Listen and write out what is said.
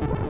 you